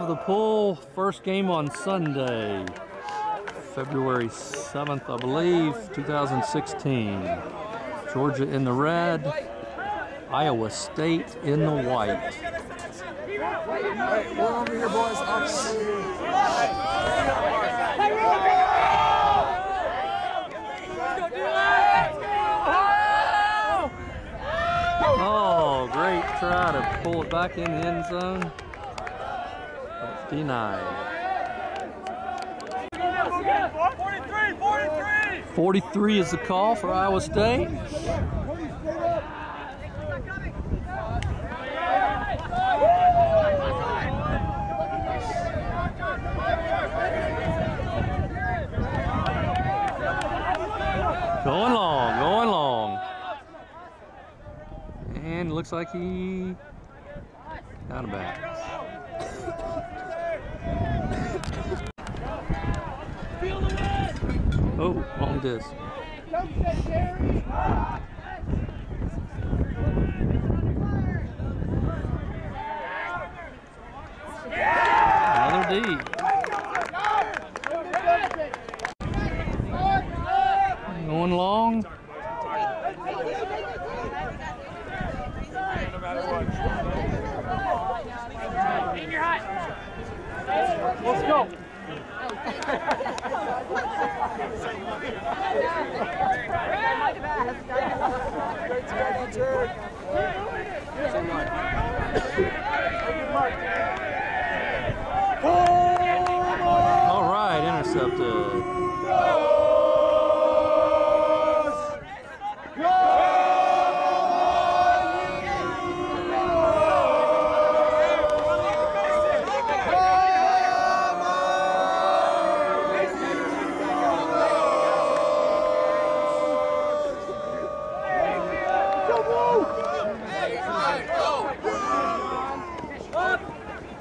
of the pool. First game on Sunday, February 7th, I believe, 2016. Georgia in the red, Iowa State in the white. Oh, great try to pull it back in the end zone. But it's denied. 43, 43. 43 is the call for Iowa State. Going long, going long. And looks like he got of bounds. Oh, wrong disc. Another D. Going long. Let's go. I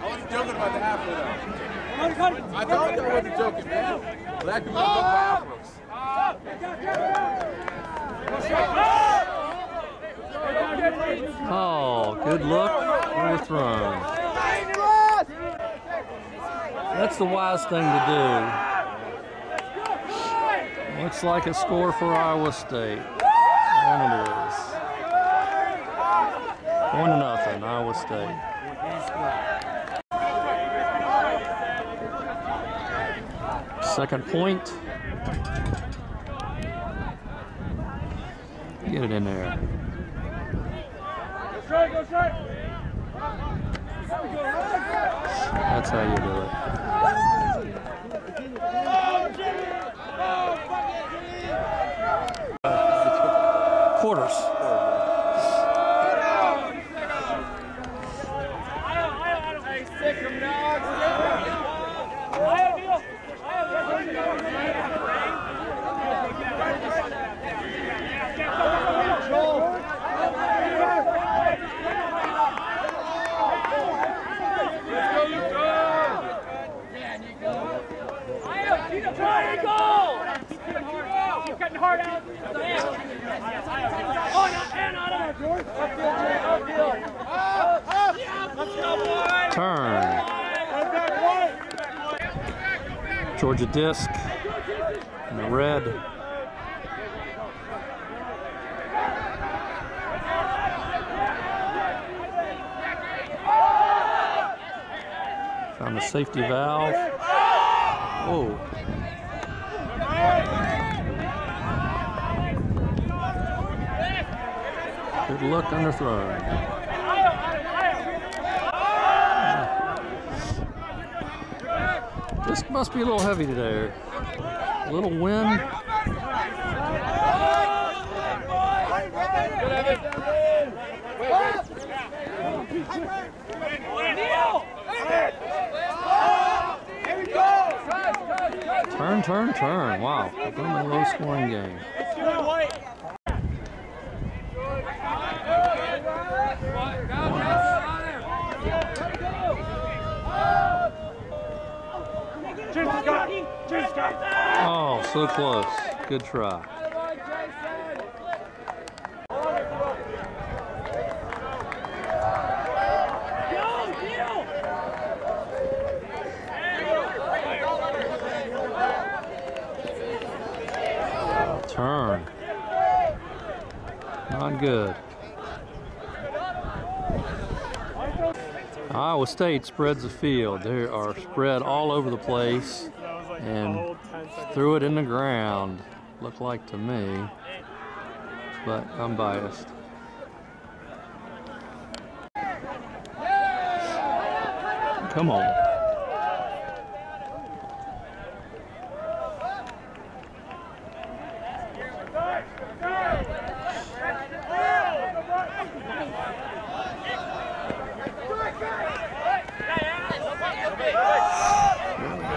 wasn't joking about the though. I you I wasn't joking. Oh, good. That's the wise thing to do. Looks like a score for Iowa State. And it is. One to nothing, Iowa State. Second point. Get it in there. That's how you do it. Quarters. Turn. Georgia disc. In the red. Found the safety valve. Whoa. Good look underthrown. This must be a little heavy today. A little wind. Turn, turn, turn. Wow. Been a low scoring game. Oh, so close. Good try. Turn. Not good. Iowa State spreads the field. They are spread all over the place and threw it in the ground. Looked like to me, but I'm biased. Come on.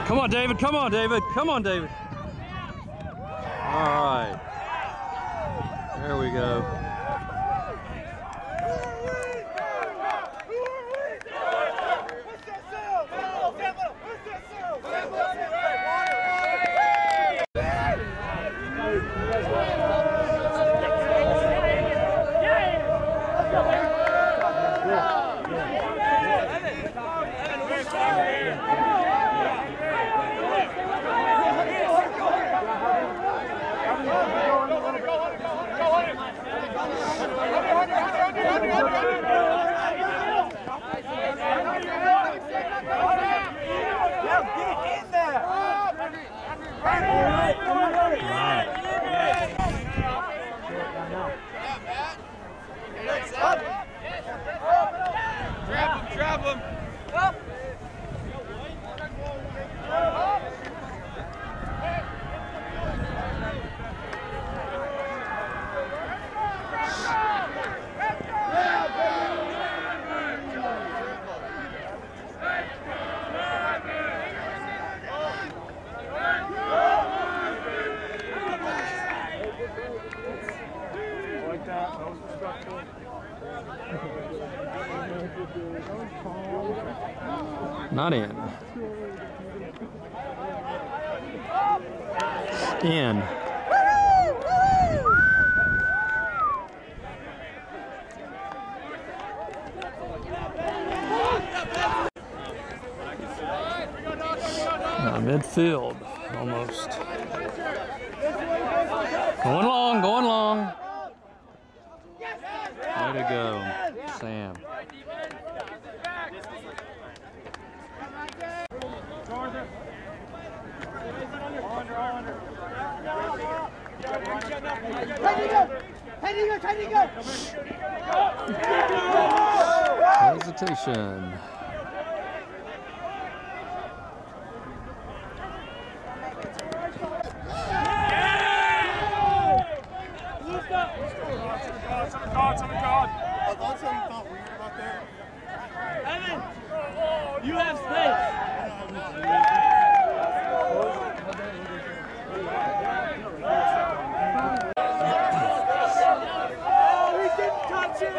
Come on, David. Come on, David. Come on, David. All right. There we go. Trap him, trap him. Like that. That was respectful. Not in. In. Midfield, almost. Going long, going long. Way to go, Sam. Hesitation. Cards on the cards on the card. I thought something felt weird about that. Evan, you have space. Oh, he didn't touch it. He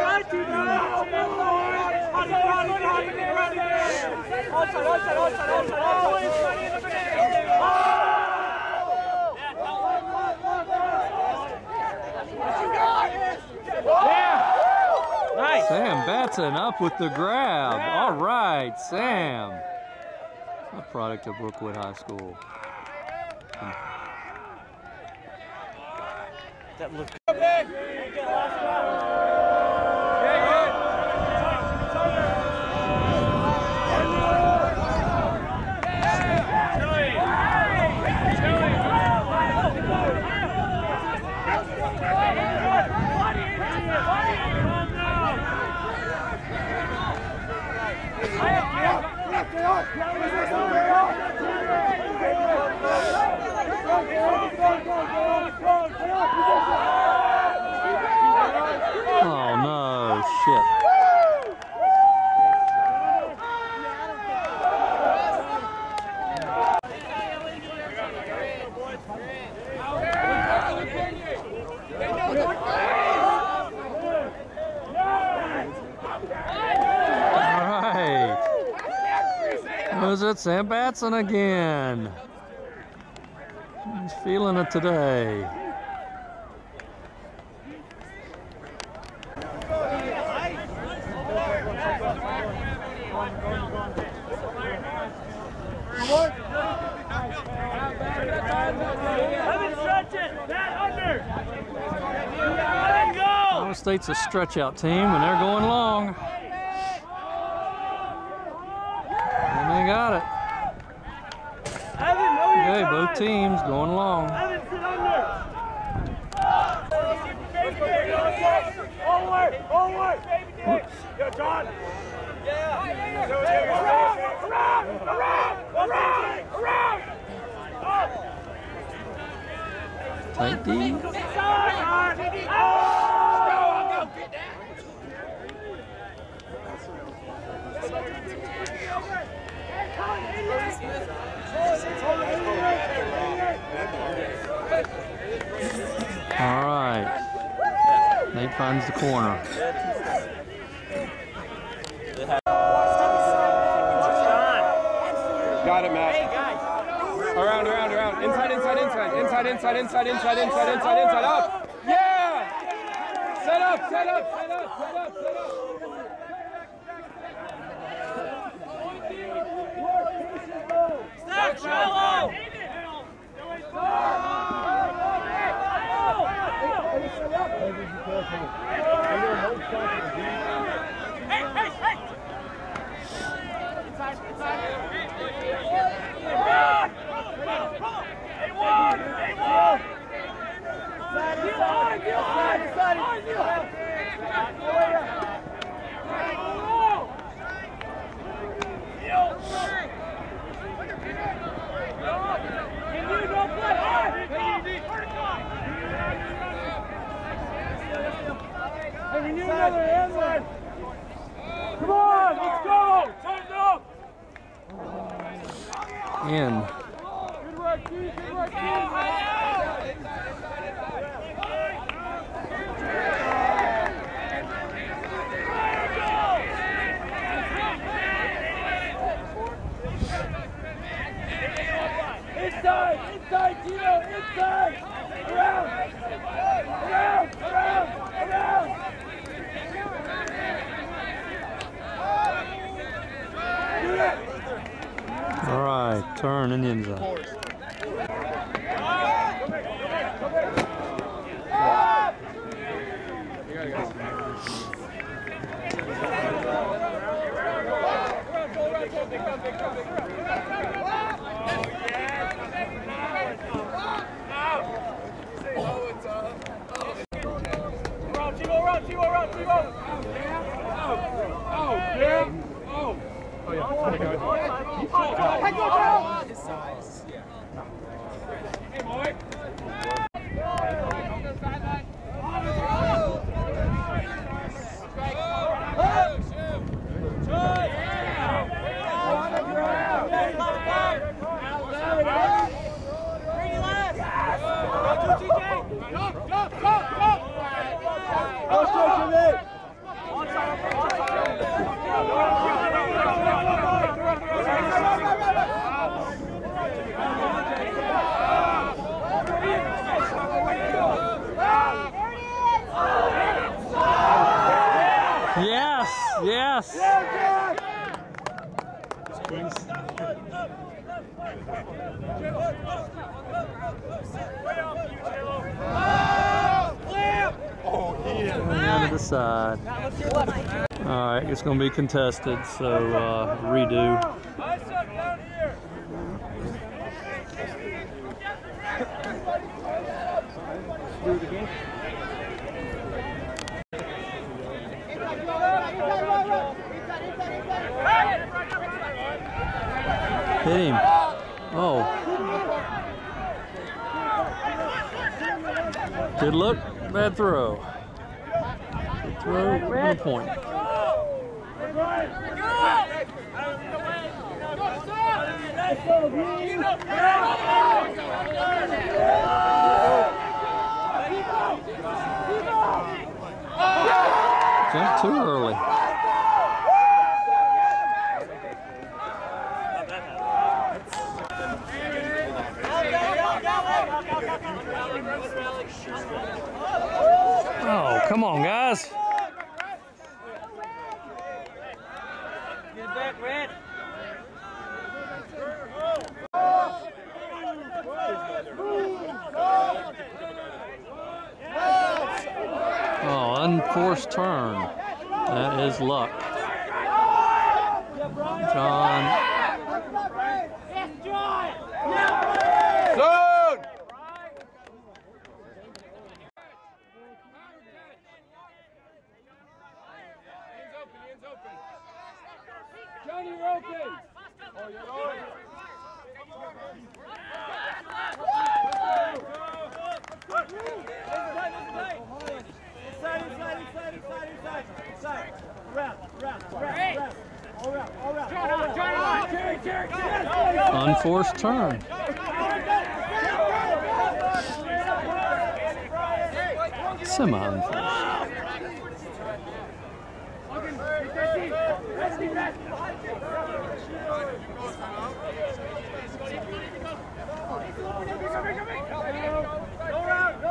tried to, though. Honey, honey, honey, honey. Offside, offside, offside, offside, offside. Nice. Sam Batson up with the grab. All right, Sam. A product of Brookwood High School. That looked Oh no, shit. All right. Who's it? Sam Batson again. He's feeling it today. Evan, stretch it. That under. Let it go. Iowa State's a stretch out team, and they're going long. And they got it. Okay, both teams going long. Around, around, around, around, around. Tight D. Inside. Oh! All right. Nate finds the corner. Got it, Matt. Around, around, around. Inside, inside, inside. Inside, inside, inside, inside, inside, inside, inside. Up. Yeah. Set up, set up, set up, set up, set up. Stop, shallow. Hey, hey, hey. Inside, inside. Run! Hey, one! Hey, one! Deal hard, deal hard! Hard, deal hard! Can you go play hard? Hey, we need another end line. Come on, let's go! Turn it up! In. Good work, Keith. Good work, Keith. Inside! Inside, Tito! Inside! Around! Around! Around! Around! All right. Turn in the end zone. Around, Tito! Around, Tito! Around, Tito! Oh, yeah. Oh. Oh, yeah. There you go. Yes. Yes. Down to the side. All right, it's going to be contested, so uh, redo. Eyes up down Hit him. Oh. Good look, bad throw. Good throw, no point. Jumped too early. Oh, come on, guys. Get back, Red. Oh, unforced turn. That is luck. John Zone! Hands open, hands open. Johnny, you're open. Oh, you're open. Inside, inside, inside, inside, inside, inside. Around, around, around, around. All around, all around. John on, John on. Jerry, Jerry, Jerry. Unforced turn. Semi unforced. Go around, go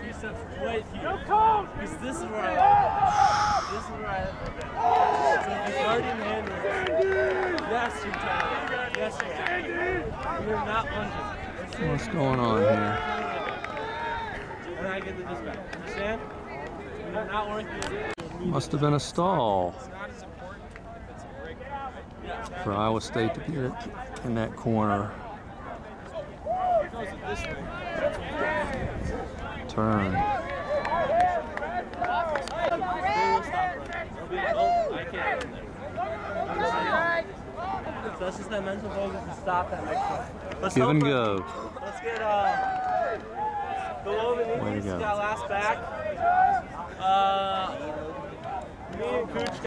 steps right here. Because this is where I This is where I So if you start in hand, yes, you're tired. Yes, you are. You're not lunging. What's going on here? And I get the dispatch. Understand? You're not working. Must have been a stall for Iowa State to get it in that corner. Turn. I can't. So that's just that mental focus to stop that next one. Let's Give and go. Let's get uh Golovin Way to in. go. Got last back. Uh, me and Cooch